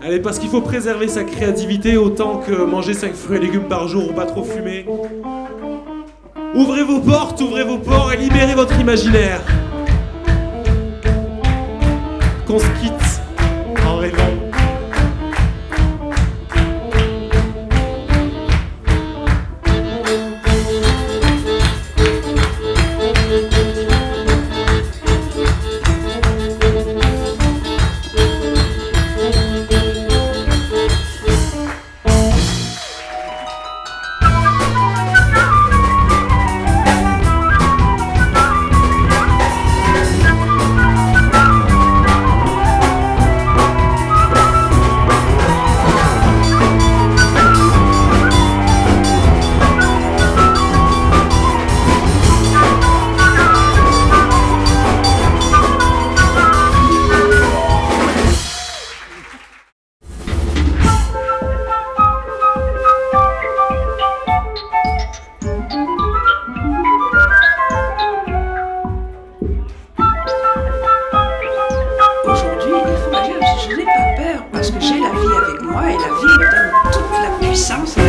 Allez, parce qu'il faut préserver sa créativité autant que manger 5 fruits et légumes par jour ou pas trop fumer. Ouvrez vos portes, ouvrez vos ports et libérez votre imaginaire. la vie avec moi et la vie me donne toute la puissance.